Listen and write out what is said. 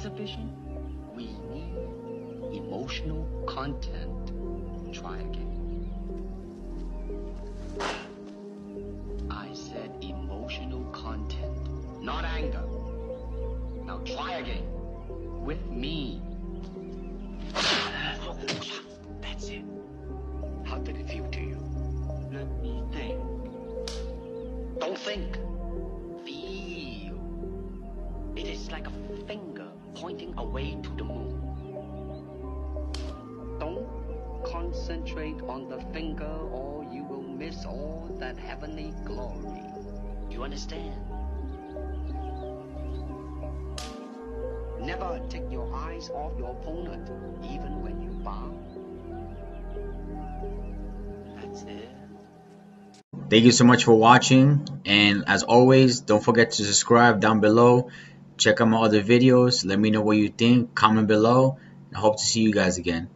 exhibition? We need emotional content. Try again. I said emotional content, not anger. Now try again. With me. That's it. How did it feel to you? Let me think. Don't think. Feel. It is like a finger pointing away to the moon. Don't concentrate on the finger or you will miss all that heavenly glory. Do you understand? Never take your eyes off your opponent, even when you bow. That's it. Thank you so much for watching. And as always, don't forget to subscribe down below. Check out my other videos. Let me know what you think. Comment below. I hope to see you guys again.